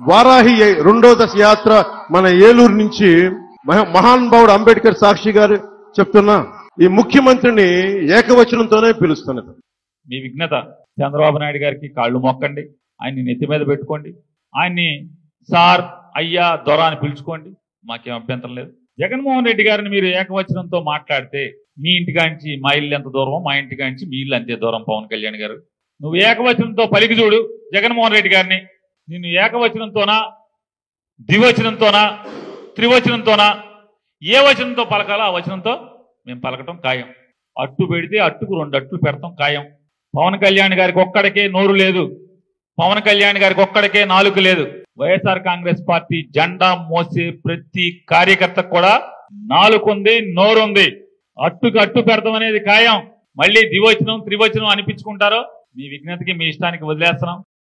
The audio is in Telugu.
వారాహి రెండో దశ యాత్ర మన ఏలూరు నుంచి మహాన్ భావుడు అంబేద్కర్ సాక్షి గారు చెప్తున్నా ఈ ముఖ్యమంత్రిని ఏకవచనంతోనే పిలుస్తున్నది. మీ విఘ్నత చంద్రబాబు నాయుడు గారికి కాళ్ళు మొక్కండి ఆయన్ని నెత్తి మీద పెట్టుకోండి ఆయన్ని సార్ అయ్యా దొర అని పిలుచుకోండి మాకేం అభ్యంతరం లేదు. జగన్మోహన్ రెడ్డి గారిని మీరు ఏకవచనంతో మాట్లాడితే మీ ఇంటికాంచి మా ఇల్లు ఎంత దూరం మా ఇంటికాంచి మీ ఇల్లు అంతే దూరం పవన్ కళ్యాణ్ గారు. నువ్వు ఏకవచనంతో పలికి చూడు జగన్మోహన్ రెడ్డి గారిని. నిన్ను ఏకవచనంతోనా ద్వివచనంతోనా త్రివచనంతోనా ఏ వచనంతో పలకాలో ఆ వచనంతో మేము పలకటం ఖాయం. అట్టు పెడితే అట్టుకు రెండు అట్లు పెడతాం ఖాయం. పవన్ కళ్యాణ్ గారికి ఒక్కడికే నోరు లేదు. పవన్ కళ్యాణ్ గారికి ఒక్కడికే నాలుగు లేదు. వైఎస్ఆర్ కాంగ్రెస్ పార్టీ జెండా మోసే ప్రతి కార్యకర్త కూడా నాలుగుంది నోరుంది. అట్టుకు అట్టు పెడతాం అనేది ఖాయం. మళ్ళీ ద్వివచనం త్రివచనం అనిపించుకుంటారో మీ విజ్ఞతకి మీ ఇష్టానికి వదిలేస్తున్నాం.